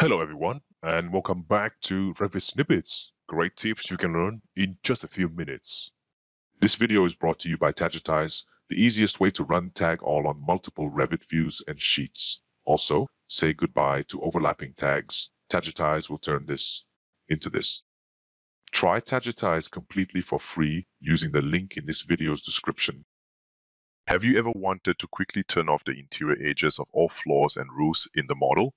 Hello everyone, and welcome back to Revit Snippets. Great tips you can learn in just a few minutes. This video is brought to you by Tagitize, the easiest way to run tag all on multiple Revit views and sheets. Also, say goodbye to overlapping tags. Tagitize will turn this into this. Try Tagitize completely for free using the link in this video's description. Have you ever wanted to quickly turn off the interior edges of all floors and roofs in the model?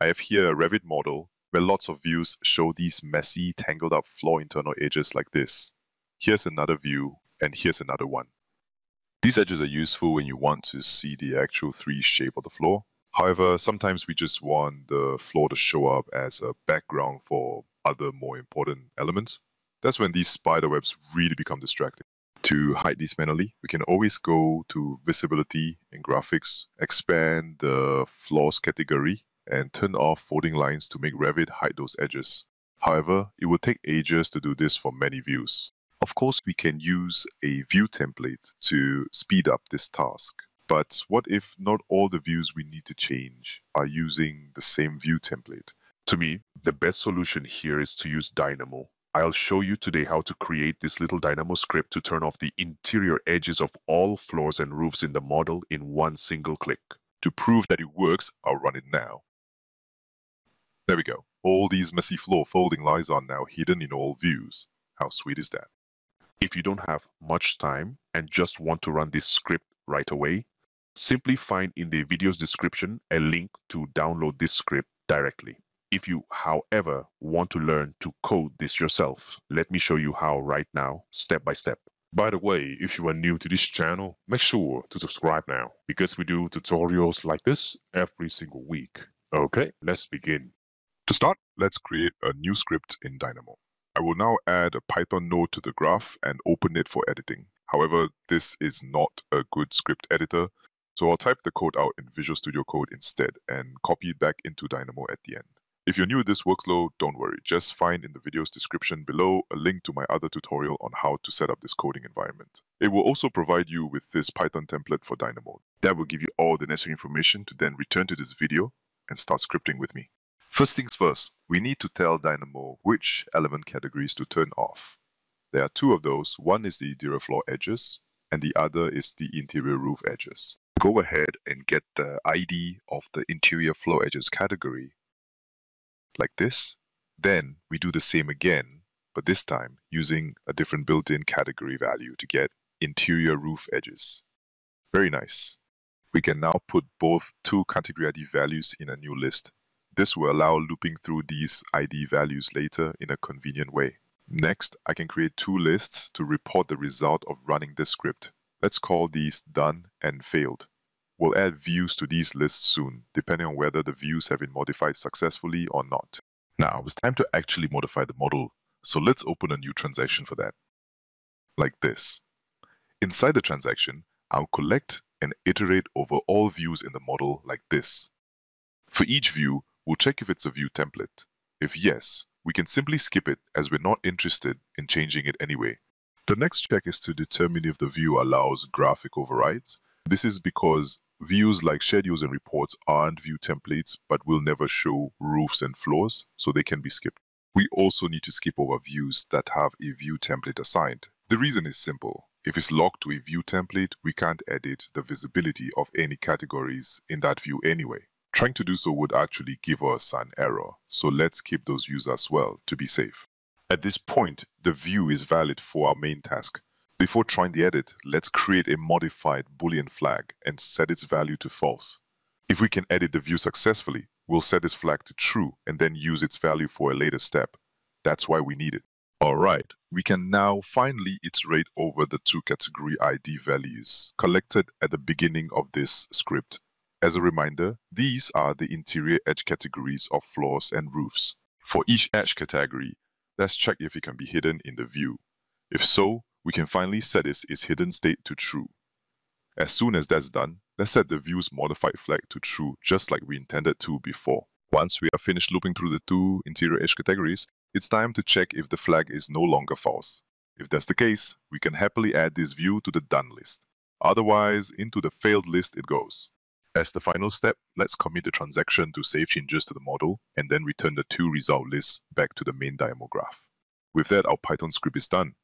I have here a Revit model where lots of views show these messy, tangled up floor internal edges like this. Here's another view, and here's another one. These edges are useful when you want to see the actual 3 shape of the floor. However, sometimes we just want the floor to show up as a background for other more important elements. That's when these spider webs really become distracting. To hide these manually, we can always go to Visibility in Graphics, expand the Floors category, and turn off folding lines to make Revit hide those edges. However, it will take ages to do this for many views. Of course, we can use a view template to speed up this task. But what if not all the views we need to change are using the same view template? To me, the best solution here is to use Dynamo. I'll show you today how to create this little Dynamo script to turn off the interior edges of all floors and roofs in the model in one single click. To prove that it works, I'll run it now. There we go. All these messy floor folding lines are now hidden in all views. How sweet is that? If you don't have much time and just want to run this script right away, simply find in the video's description a link to download this script directly. If you, however, want to learn to code this yourself, let me show you how right now, step by step. By the way, if you are new to this channel, make sure to subscribe now because we do tutorials like this every single week. Okay, let's begin. To start, let's create a new script in Dynamo. I will now add a Python node to the graph and open it for editing. However, this is not a good script editor, so I'll type the code out in Visual Studio Code instead and copy it back into Dynamo at the end. If you're new to this workflow, don't worry. Just find in the video's description below a link to my other tutorial on how to set up this coding environment. It will also provide you with this Python template for Dynamo. That will give you all the necessary information to then return to this video and start scripting with me. First things first, we need to tell Dynamo which element categories to turn off. There are two of those. One is the interior floor edges, and the other is the interior roof edges. Go ahead and get the ID of the interior floor edges category like this. Then we do the same again, but this time using a different built-in category value to get interior roof edges. Very nice. We can now put both two category ID values in a new list. This will allow looping through these ID values later in a convenient way. Next, I can create two lists to report the result of running this script. Let's call these done and failed. We'll add views to these lists soon, depending on whether the views have been modified successfully or not. Now, it's time to actually modify the model, so let's open a new transaction for that. Like this. Inside the transaction, I'll collect and iterate over all views in the model like this. For each view, we'll check if it's a view template. If yes, we can simply skip it as we're not interested in changing it anyway. The next check is to determine if the view allows graphic overrides. This is because views like schedules and reports aren't view templates but will never show roofs and floors, so they can be skipped. We also need to skip over views that have a view template assigned. The reason is simple. If it's locked to a view template, we can't edit the visibility of any categories in that view anyway. Trying to do so would actually give us an error, so let's keep those views as well to be safe. At this point, the view is valid for our main task. Before trying the edit, let's create a modified boolean flag and set its value to false. If we can edit the view successfully, we'll set this flag to true and then use its value for a later step. That's why we need it. Alright, we can now finally iterate over the two category ID values collected at the beginning of this script. As a reminder, these are the interior edge categories of floors and roofs. For each edge category, let's check if it can be hidden in the view. If so, we can finally set its, its hidden state to true. As soon as that's done, let's set the view's modified flag to true just like we intended to before. Once we are finished looping through the two interior edge categories, it's time to check if the flag is no longer false. If that's the case, we can happily add this view to the done list. Otherwise, into the failed list it goes. As the final step, let's commit the transaction to save changes to the model and then return the two result lists back to the main Dynamo graph. With that, our Python script is done.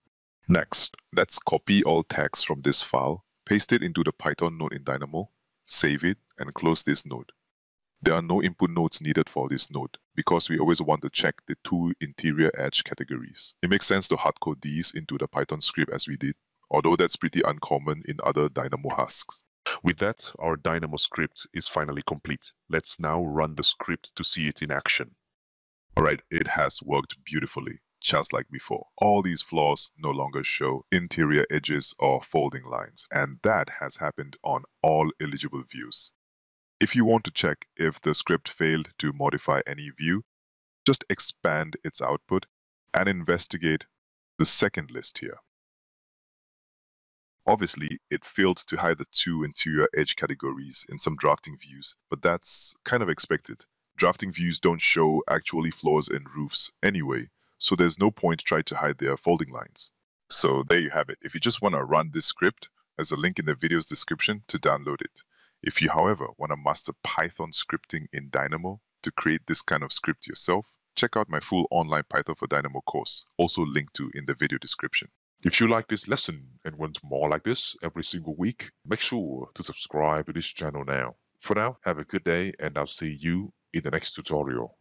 Next, let's copy all text from this file, paste it into the Python node in Dynamo, save it, and close this node. There are no input nodes needed for this node because we always want to check the two interior edge categories. It makes sense to hardcode these into the Python script as we did, although that's pretty uncommon in other Dynamo husks. With that, our Dynamo script is finally complete. Let's now run the script to see it in action. Alright, it has worked beautifully, just like before. All these flaws no longer show interior edges or folding lines, and that has happened on all eligible views. If you want to check if the script failed to modify any view, just expand its output and investigate the second list here. Obviously, it failed to hide the two interior edge categories in some drafting views, but that's kind of expected. Drafting views don't show actually floors and roofs anyway, so there's no point trying to hide their folding lines. So there you have it. If you just want to run this script, there's a link in the video's description to download it. If you, however, want to master Python scripting in Dynamo to create this kind of script yourself, check out my full online Python for Dynamo course, also linked to in the video description. If you like this lesson and want more like this every single week, make sure to subscribe to this channel now. For now, have a good day and I'll see you in the next tutorial.